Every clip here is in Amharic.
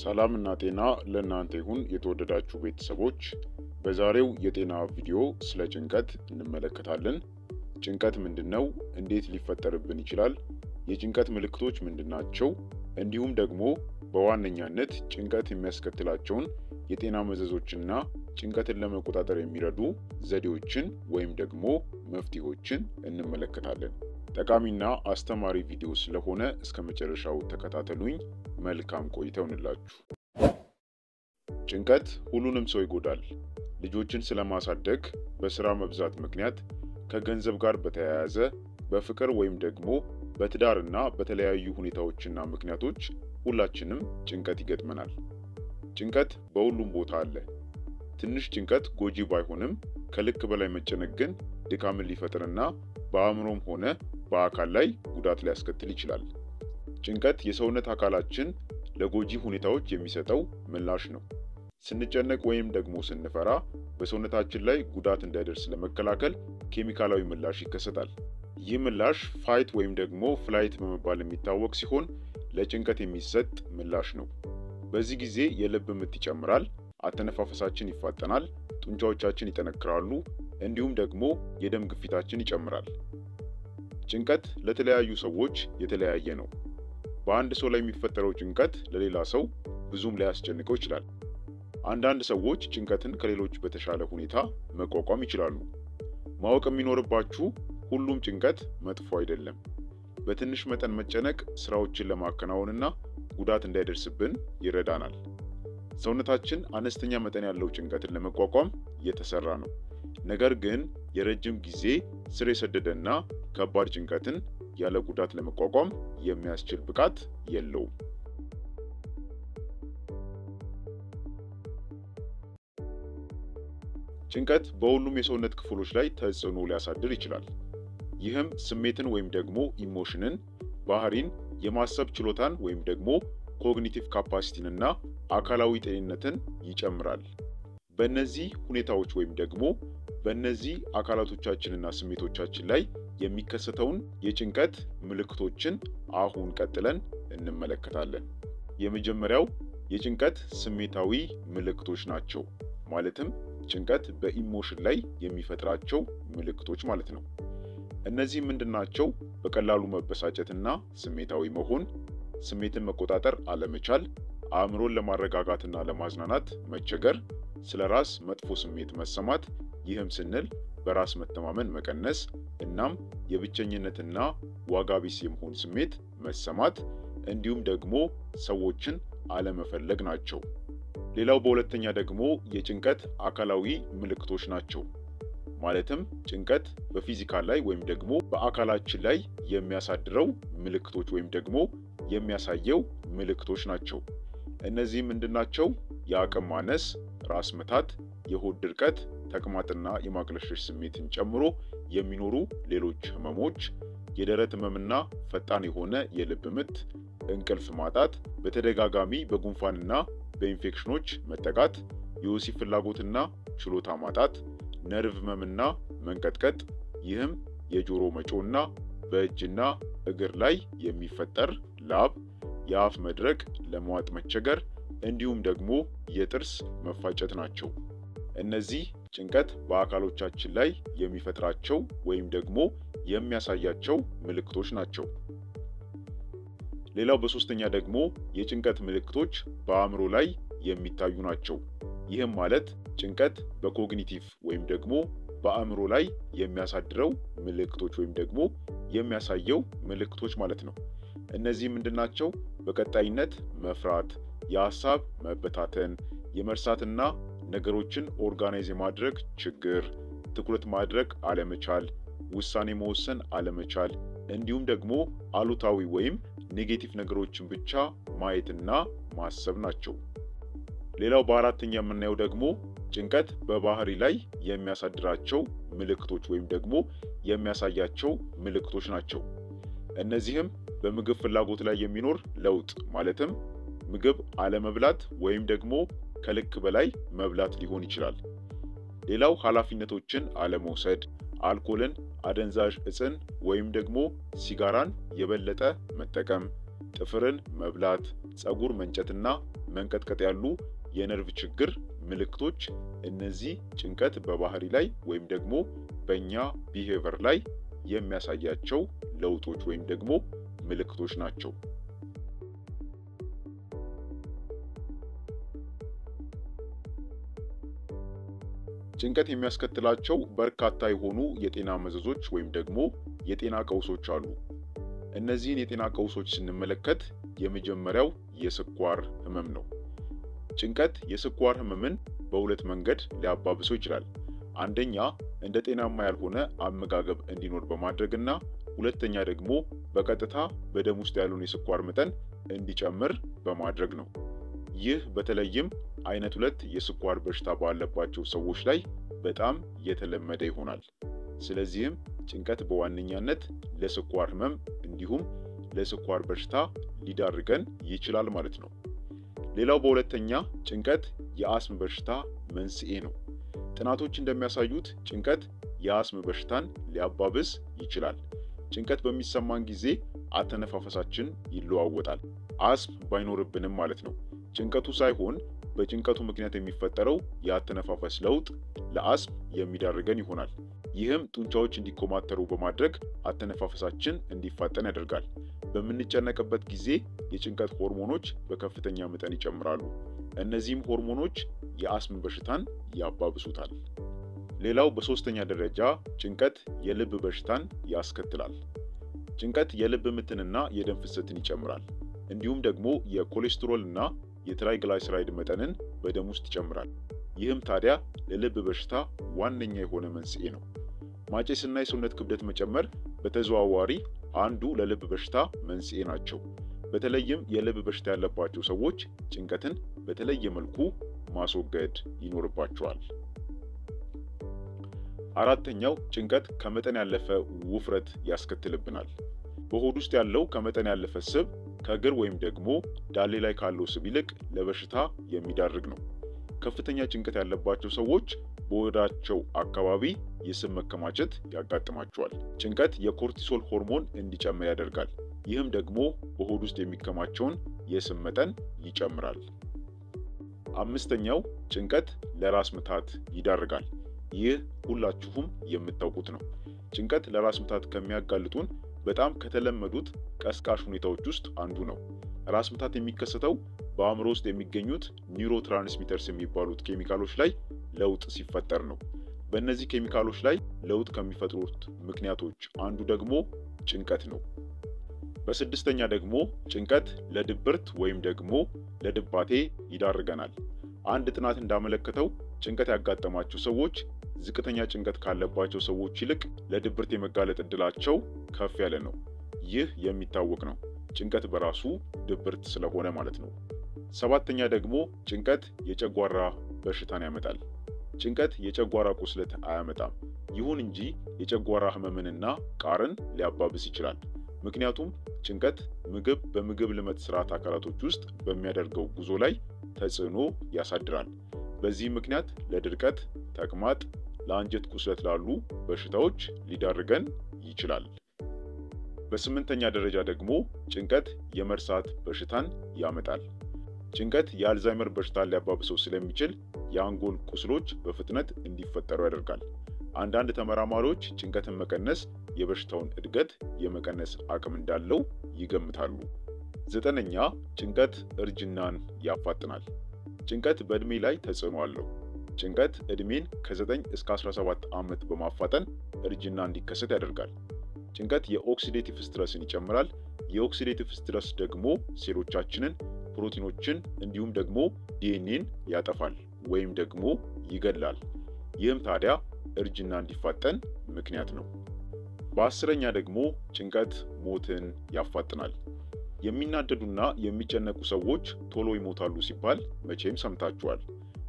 ሰላም እና ጤና ለእናንተ ይሁን የተወደዳችሁ ቤተሰቦች። በዛሬው የጤና ቪዲዮ ስለ ጭንቀት እንመለከታለን። ጭንቀት ምንድን ነው? እንዴት ሊፈጠርብን ይችላል? የጭንቀት ምልክቶች ምንድን ናቸው? እንዲሁም ደግሞ በዋነኛነት ጭንቀት የሚያስከትላቸውን የጤና መዘዞችና ጭንቀትን ለመቆጣጠር የሚረዱ ዘዴዎችን ወይም ደግሞ መፍትሄዎችን እንመለከታለን። ጠቃሚና አስተማሪ ቪዲዮ ስለሆነ እስከ መጨረሻው ተከታተሉኝ። መልካም ቆይታ ይሁንላችሁ። ጭንቀት ሁሉንም ሰው ይጎዳል። ልጆችን ስለማሳደግ፣ በስራ መብዛት ምክንያት፣ ከገንዘብ ጋር በተያያዘ፣ በፍቅር ወይም ደግሞ በትዳርና በተለያዩ ሁኔታዎችና ምክንያቶች ሁላችንም ጭንቀት ይገጥመናል። ጭንቀት በሁሉም ቦታ አለ። ትንሽ ጭንቀት ጎጂ ባይሆንም ከልክ በላይ መጨነቅ ግን ድካምን ሊፈጥርና በአእምሮም ሆነ በአካል ላይ ጉዳት ሊያስከትል ይችላል። ጭንቀት የሰውነት አካላችን ለጎጂ ሁኔታዎች የሚሰጠው ምላሽ ነው። ስንጨነቅ ወይም ደግሞ ስንፈራ በሰውነታችን ላይ ጉዳት እንዳይደርስ ለመከላከል ኬሚካላዊ ምላሽ ይከሰታል። ይህ ምላሽ fight ወይም ደግሞ flight በመባል የሚታወቅ ሲሆን ለጭንቀት የሚሰጥ ምላሽ ነው። በዚህ ጊዜ የልብ ምት ይጨምራል፣ አተነፋፈሳችን ይፋጠናል፣ ጡንቻዎቻችን ይጠነክራሉ፣ እንዲሁም ደግሞ የደም ግፊታችን ይጨምራል። ጭንቀት ለተለያዩ ሰዎች የተለያየ ነው። በአንድ ሰው ላይ የሚፈጠረው ጭንቀት ለሌላ ሰው ብዙም ሊያስጨንቀው ይችላል። አንዳንድ ሰዎች ጭንቀትን ከሌሎች በተሻለ ሁኔታ መቋቋም ይችላሉ። ማወቅ የሚኖርባችሁ ሁሉም ጭንቀት መጥፎ አይደለም። በትንሽ መጠን መጨነቅ ስራዎችን ለማከናወንና ጉዳት እንዳይደርስብን ይረዳናል። ሰውነታችን አነስተኛ መጠን ያለው ጭንቀትን ለመቋቋም የተሰራ ነው። ነገር ግን የረጅም ጊዜ ስር የሰደደና ከባድ ጭንቀትን ያለ ጉዳት ለመቋቋም የሚያስችል ብቃት የለውም። ጭንቀት በሁሉም የሰውነት ክፍሎች ላይ ተጽዕኖ ሊያሳድር ይችላል። ይህም ስሜትን ወይም ደግሞ emotion ን፣ ባህሪን፣ የማሰብ ችሎታን ወይም ደግሞ cognitive capacity ን እና አካላዊ ጤንነትን ይጨምራል። በእነዚህ ሁኔታዎች ወይም ደግሞ በእነዚህ አካላቶቻችንና ስሜቶቻችን ላይ የሚከሰተውን የጭንቀት ምልክቶችን አሁን ቀጥለን እንመለከታለን። የመጀመሪያው የጭንቀት ስሜታዊ ምልክቶች ናቸው። ማለትም ጭንቀት በ emotion ላይ የሚፈጥራቸው ምልክቶች ማለት ነው። እነዚህ ምንድናቸው? በቀላሉ መበሳጨትና ስሜታዊ መሆን፣ ስሜትን መቆጣጠር አለመቻል፣ አእምሮን ለማረጋጋትና ለማዝናናት መቸገር፣ ስለ ራስ መጥፎ ስሜት መሰማት፣ ይህም ስንል በራስ መተማመን መቀነስ፣ እናም የብቸኝነትና ዋጋ ቢስ የመሆን ስሜት መሰማት፣ እንዲሁም ደግሞ ሰዎችን አለመፈለግ ናቸው። ሌላው በሁለተኛ ደግሞ የጭንቀት አካላዊ ምልክቶች ናቸው። ማለትም ጭንቀት በፊዚካል ላይ ወይም ደግሞ በአካላችን ላይ የሚያሳድረው ምልክቶች ወይም ደግሞ የሚያሳየው ምልክቶች ናቸው። እነዚህ ምንድናቸው? የአቅም ማነስ፣ ራስ ምታት፣ የሆድ ድርቀት፣ ተቅማጥና የማቅለሽለሽ ስሜትን ጨምሮ የሚኖሩ ሌሎች ህመሞች፣ የደረት ህመምና ፈጣን የሆነ የልብ ምት፣ እንቅልፍ ማጣት፣ በተደጋጋሚ በጉንፋንና በኢንፌክሽኖች መጠቃት፣ የወሲብ ፍላጎትና ችሎታ ማጣት፣ ነርቭ ህመምና መንቀጥቀጥ፣ ይህም የጆሮ መጮና በእጅና እግር ላይ የሚፈጠር ላብ፣ የአፍ መድረቅ፣ ለመዋጥ መቸገር እንዲሁም ደግሞ የጥርስ መፋጨት ናቸው። እነዚህ ጭንቀት በአካሎቻችን ላይ የሚፈጥራቸው ወይም ደግሞ የሚያሳያቸው ምልክቶች ናቸው። ሌላው በሶስተኛ ደግሞ የጭንቀት ምልክቶች በአእምሮ ላይ የሚታዩ ናቸው። ይህም ማለት ጭንቀት በ cognitive ወይም ደግሞ በአእምሮ ላይ የሚያሳድረው ምልክቶች ወይም ደግሞ የሚያሳየው ምልክቶች ማለት ነው። እነዚህ ምንድናቸው? በቀጣይነት መፍራት፣ የሀሳብ መበታተን፣ የመርሳትና ነገሮችን organize የማድረግ ችግር፣ ትኩረት ማድረግ አለመቻል፣ ውሳኔ መወሰን አለመቻል እንዲሁም ደግሞ አሉታዊ ወይም negative ነገሮችን ብቻ ማየትና ማሰብ ናቸው። ሌላው በአራተኛ የምናየው ደግሞ ጭንቀት በባህሪ ላይ የሚያሳድራቸው ምልክቶች ወይም ደግሞ የሚያሳያቸው ምልክቶች ናቸው። እነዚህም በምግብ ፍላጎት ላይ የሚኖር ለውጥ ማለትም ምግብ አለመብላት ወይም ደግሞ ከልክ በላይ መብላት ሊሆን ይችላል። ሌላው ኃላፊነቶችን አለመውሰድ፣ አልኮልን፣ አደንዛዥ እጽን ወይም ደግሞ ሲጋራን የበለጠ መጠቀም፣ ጥፍርን መብላት፣ ፀጉር መንጨትና መንቀጥቀጥ ያሉ የነርቭ ችግር ምልክቶች እነዚህ ጭንቀት በባህሪ ላይ ወይም ደግሞ በእኛ ቢሄቨር ላይ የሚያሳያቸው ለውጦች ወይም ደግሞ ምልክቶች ናቸው። ጭንቀት የሚያስከትላቸው በርካታ የሆኑ የጤና መዘዞች ወይም ደግሞ የጤና ቀውሶች አሉ። እነዚህን የጤና ቀውሶች ስንመለከት የመጀመሪያው የስኳር ህመም ነው። ጭንቀት የስኳር ህመምን በሁለት መንገድ ሊያባብሰው ይችላል። አንደኛ እንደ ጤናማ ያልሆነ አመጋገብ እንዲኖር በማድረግና ሁለተኛ ደግሞ በቀጥታ በደም ውስጥ ያለውን የስኳር መጠን እንዲጨምር በማድረግ ነው። ይህ በተለይም አይነት ሁለት የስኳር በሽታ ባለባቸው ሰዎች ላይ በጣም የተለመደ ይሆናል። ስለዚህም ጭንቀት በዋነኛነት ለስኳር ህመም እንዲሁም ለስኳር በሽታ ሊዳርገን ይችላል ማለት ነው። ሌላው በሁለተኛ ጭንቀት የአስም በሽታ መንስኤ ነው። ጥናቶች እንደሚያሳዩት ጭንቀት የአስም በሽታን ሊያባብስ ይችላል። ጭንቀት በሚሰማን ጊዜ አተነፋፈሳችን ይለዋወጣል። አስም ባይኖርብንም ማለት ነው። ጭንቀቱ ሳይሆን በጭንቀቱ ምክንያት የሚፈጠረው የአተነፋፈስ ለውጥ ለአስም የሚዳርገን ይሆናል። ይህም ጡንቻዎች እንዲኮማተሩ በማድረግ አተነፋፈሳችን እንዲፋጠን ያደርጋል። በምንጨነቅበት ጊዜ የጭንቀት ሆርሞኖች በከፍተኛ መጠን ይጨምራሉ። እነዚህም ሆርሞኖች የአስም በሽታን ያባብሱታል። ሌላው በሶስተኛ ደረጃ ጭንቀት የልብ በሽታን ያስከትላል። ጭንቀት የልብ ምትንና የደም ፍሰትን ይጨምራል። እንዲሁም ደግሞ የኮሌስትሮል እና የ triglyceride መጠንን በደም ውስጥ ይጨምራል። ይህም ታዲያ ለልብ በሽታ ዋነኛ የሆነ መንስኤ ነው። ማጨስና የሰውነት ክብደት መጨመር በተዘዋዋሪ አንዱ ለልብ በሽታ መንስኤ ናቸው። በተለይም የልብ በሽታ ያለባቸው ሰዎች ጭንቀትን በተለየ መልኩ ማስወገድ ይኖርባቸዋል። አራተኛው ጭንቀት ከመጠን ያለፈ ውፍረት ያስከትልብናል። በሆድ ውስጥ ያለው ከመጠን ያለፈ ስብ ከእግር ወይም ደግሞ ዳሌ ላይ ካለው ስብ ይልቅ ለበሽታ የሚዳርግ ነው። ከፍተኛ ጭንቀት ያለባቸው ሰዎች በሆዳቸው አካባቢ የስብ መከማቸት ያጋጥማቸዋል። ጭንቀት የኮርቲሶል ሆርሞን እንዲጨምር ያደርጋል። ይህም ደግሞ በሆድ ውስጥ የሚከማቸውን የስብ መጠን ይጨምራል። አምስተኛው ጭንቀት ለራስ ምታት ይዳርጋል። ይህ ሁላችሁም የምታውቁት ነው። ጭንቀት ለራስ ምታት ከሚያጋልጡን በጣም ከተለመዱት ቀስቃሽ ሁኔታዎች ውስጥ አንዱ ነው። ራስ ምታት የሚከሰተው በአእምሮ ውስጥ የሚገኙት neurotransmitters የሚባሉት ኬሚካሎች ላይ ለውጥ ሲፈጠር ነው። በእነዚህ ኬሚካሎች ላይ ለውጥ ከሚፈጥሩት ምክንያቶች አንዱ ደግሞ ጭንቀት ነው። በስድስተኛ ደግሞ ጭንቀት ለድብርት ወይም ደግሞ ለድባቴ ይዳርገናል። አንድ ጥናት እንዳመለከተው ጭንቀት ያጋጠማቸው ሰዎች ዝቅተኛ ጭንቀት ካለባቸው ሰዎች ይልቅ ለድብርት የመጋለጥ እድላቸው ከፍ ያለ ነው። ይህ የሚታወቅ ነው፣ ጭንቀት በራሱ ድብርት ስለሆነ ማለት ነው። ሰባተኛ ደግሞ ጭንቀት የጨጓራ በሽታን ያመጣል። ጭንቀት የጨጓራ ቁስለት አያመጣም። ይሁን እንጂ የጨጓራ ህመምንና ቃርን ሊያባብስ ይችላል። ምክንያቱም ጭንቀት ምግብ በምግብ ልመት ስርዓት አካላቶች ውስጥ በሚያደርገው ጉዞ ላይ ተጽዕኖ ያሳድራል። በዚህ ምክንያት ለድርቀት፣ ተቅማጥ፣ ለአንጀት ቁስለት ላሉ በሽታዎች ሊዳርገን ይችላል። በስምንተኛ ደረጃ ደግሞ ጭንቀት የመርሳት በሽታን ያመጣል። ጭንቀት የአልዛይመር በሽታን ሊያባብሰው ስለሚችል የአንጎል ቁስሎች በፍጥነት እንዲፈጠሩ ያደርጋል። አንዳንድ ተመራማሪዎች ጭንቀትን መቀነስ የበሽታውን እድገት የመቀነስ አቅም እንዳለው ይገምታሉ። ዘጠነኛ ጭንቀት እርጅናን ያፋጥናል። ጭንቀት በዕድሜ ላይ ተጽዕኖ አለው። ጭንቀት ዕድሜን ከ9 እስከ 17 ዓመት በማፋጠን እርጅና እንዲከሰት ያደርጋል። ጭንቀት የ oxidative stress ን ይጨምራል። የ oxidative stress ደግሞ ሴሎቻችንን፣ ፕሮቲኖችን እንዲሁም ደግሞ ዲኤንኤን ያጠፋል ወይም ደግሞ ይገድላል። ይህም ታዲያ እርጅና እንዲፋጠን ምክንያት ነው። በአስረኛ ደግሞ ጭንቀት ሞትን ያፋጥናል። የሚናደዱና የሚጨነቁ ሰዎች ቶሎ ይሞታሉ ሲባል መቼም ሰምታችኋል።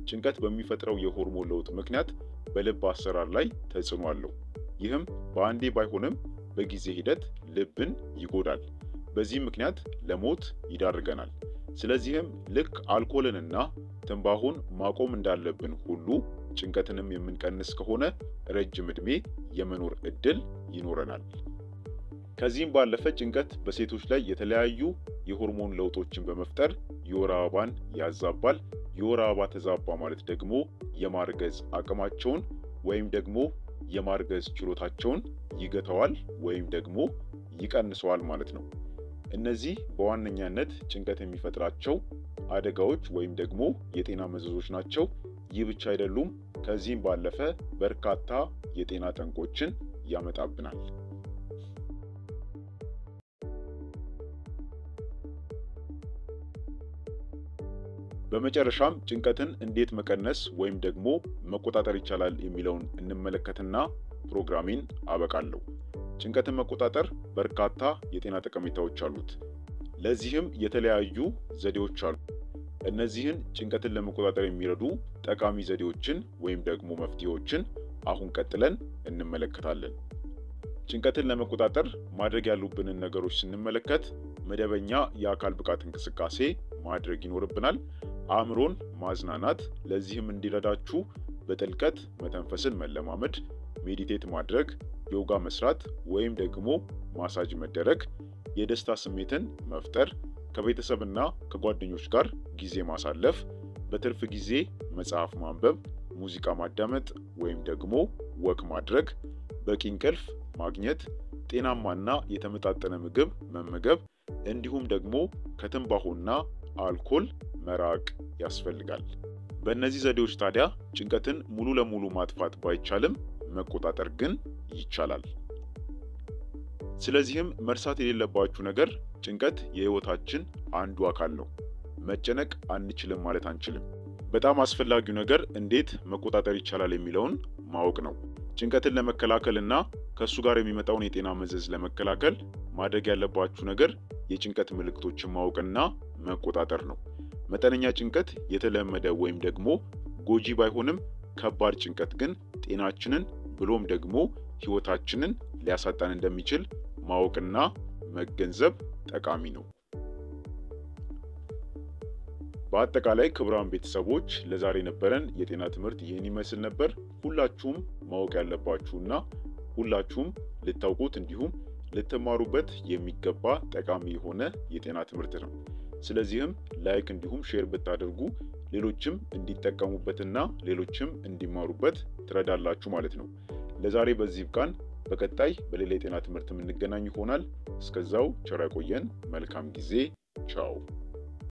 ጭንቀት በሚፈጥረው የሆርሞን ለውጥ ምክንያት በልብ አሰራር ላይ ተጽዕኖ አለው። ይህም በአንዴ ባይሆንም በጊዜ ሂደት ልብን ይጎዳል። በዚህ ምክንያት ለሞት ይዳርገናል። ስለዚህም ልክ አልኮልንና ትንባሆን ማቆም እንዳለብን ሁሉ ጭንቀትንም የምንቀንስ ከሆነ ረጅም ዕድሜ የመኖር እድል ይኖረናል። ከዚህም ባለፈ ጭንቀት በሴቶች ላይ የተለያዩ የሆርሞን ለውጦችን በመፍጠር የወር አበባን ያዛባል። የወር አበባ ተዛባ ማለት ደግሞ የማርገዝ አቅማቸውን ወይም ደግሞ የማርገዝ ችሎታቸውን ይገተዋል ወይም ደግሞ ይቀንሰዋል ማለት ነው። እነዚህ በዋነኛነት ጭንቀት የሚፈጥራቸው አደጋዎች ወይም ደግሞ የጤና መዘዞች ናቸው። ይህ ብቻ አይደሉም። ከዚህም ባለፈ በርካታ የጤና ጠንቆችን ያመጣብናል። በመጨረሻም ጭንቀትን እንዴት መቀነስ ወይም ደግሞ መቆጣጠር ይቻላል የሚለውን እንመለከትና ፕሮግራሜን አበቃለሁ። ጭንቀትን መቆጣጠር በርካታ የጤና ጠቀሜታዎች አሉት። ለዚህም የተለያዩ ዘዴዎች አሉ። እነዚህን ጭንቀትን ለመቆጣጠር የሚረዱ ጠቃሚ ዘዴዎችን ወይም ደግሞ መፍትሄዎችን አሁን ቀጥለን እንመለከታለን። ጭንቀትን ለመቆጣጠር ማድረግ ያሉብንን ነገሮች ስንመለከት መደበኛ የአካል ብቃት እንቅስቃሴ ማድረግ ይኖርብናል። አእምሮን ማዝናናት፣ ለዚህም እንዲረዳችሁ በጥልቀት መተንፈስን መለማመድ፣ meditate ማድረግ፣ ዮጋ መስራት ወይም ደግሞ ማሳጅ መደረግ፣ የደስታ ስሜትን መፍጠር፣ ከቤተሰብና ከጓደኞች ጋር ጊዜ ማሳለፍ፣ በትርፍ ጊዜ መጽሐፍ ማንበብ፣ ሙዚቃ ማዳመጥ ወይም ደግሞ walk ማድረግ፣ በቂ እንቅልፍ ማግኘት፣ ጤናማና የተመጣጠነ ምግብ መመገብ እንዲሁም ደግሞ ከትንባሆና አልኮል መራቅ ያስፈልጋል። በእነዚህ ዘዴዎች ታዲያ ጭንቀትን ሙሉ ለሙሉ ማጥፋት ባይቻልም መቆጣጠር ግን ይቻላል። ስለዚህም መርሳት የሌለባችሁ ነገር ጭንቀት የህይወታችን አንዱ አካል ነው። መጨነቅ አንችልም ማለት አንችልም። በጣም አስፈላጊው ነገር እንዴት መቆጣጠር ይቻላል የሚለውን ማወቅ ነው። ጭንቀትን ለመከላከል እና ከእሱ ጋር የሚመጣውን የጤና መዘዝ ለመከላከል ማድረግ ያለባችሁ ነገር የጭንቀት ምልክቶችን ማወቅና መቆጣጠር ነው። መጠነኛ ጭንቀት የተለመደ ወይም ደግሞ ጎጂ ባይሆንም ከባድ ጭንቀት ግን ጤናችንን ብሎም ደግሞ ህይወታችንን ሊያሳጣን እንደሚችል ማወቅና መገንዘብ ጠቃሚ ነው። በአጠቃላይ ክቡራን ቤተሰቦች ለዛሬ የነበረን የጤና ትምህርት ይህን ይመስል ነበር። ሁላችሁም ማወቅ ያለባችሁና ሁላችሁም ልታውቁት እንዲሁም ልትማሩበት የሚገባ ጠቃሚ የሆነ የጤና ትምህርት ነው። ስለዚህም like እንዲሁም share ብታደርጉ ሌሎችም እንዲጠቀሙበትና ሌሎችም እንዲማሩበት ትረዳላችሁ ማለት ነው። ለዛሬ በዚህ ብቃን። በቀጣይ በሌላ የጤና ትምህርት የምንገናኝ ይሆናል። እስከዛው ቸር ያቆየን። መልካም ጊዜ። ቻው